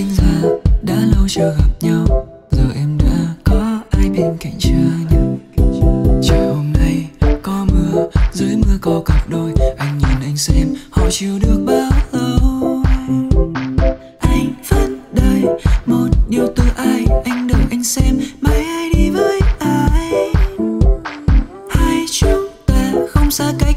tính ra, đã lâu chưa gặp nhau. Giờ em đã có ai bên cạnh chưa nhỉ? Trời, hôm nay có mưa, dưới mưa có cặp đôi. Anh nhìn anh xem, họ chịu được bao lâu? Anh vẫn đợi một điều từ ai? Anh đợi anh xem, mai ai đi với ai? Hai chúng ta không xa cách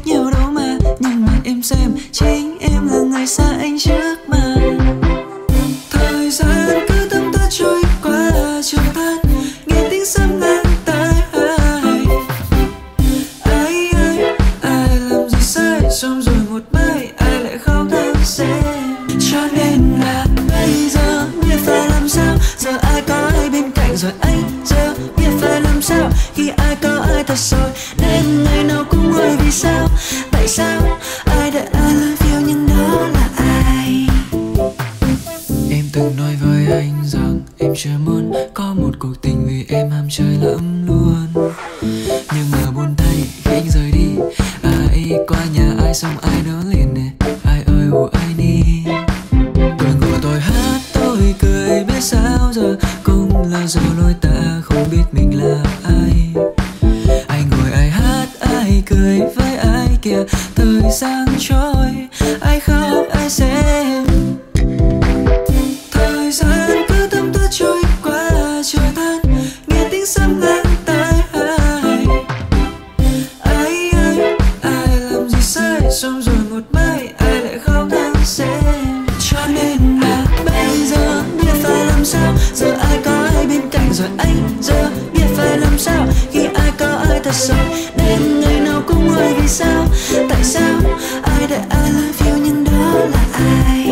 nên là bây giờ biết phải làm sao? Giờ ai có ai bên cạnh rồi anh giờ biết phải làm sao? Khi ai có ai thật rồi, nên ngày nào cũng hỏi vì sao? Tại sao ai đã I love you nhưng đó là ai? Em từng nói với anh rằng em chưa muốn gian trôi, ai khóc ai xem thời gian cứ tâm tư trôi qua, trời than nghe tiếng sấm ngang tai ai ai ai ai làm gì sai, xong rồi một mai ai lại khóc than xem cho nên là bây giờ biết phải làm sao, giờ ai có ai bên cạnh, rồi anh giờ biết phải làm sao. Khi ai có ai thật rồi đó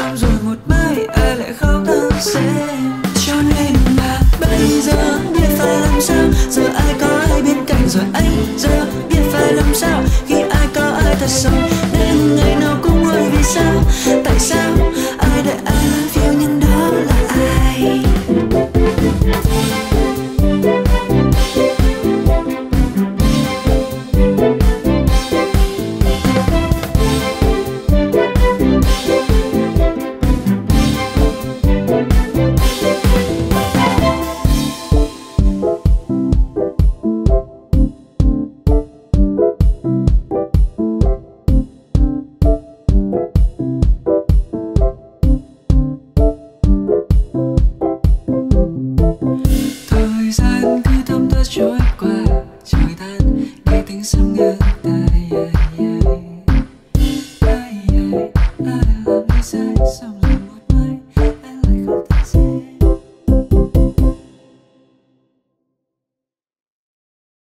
sai sangat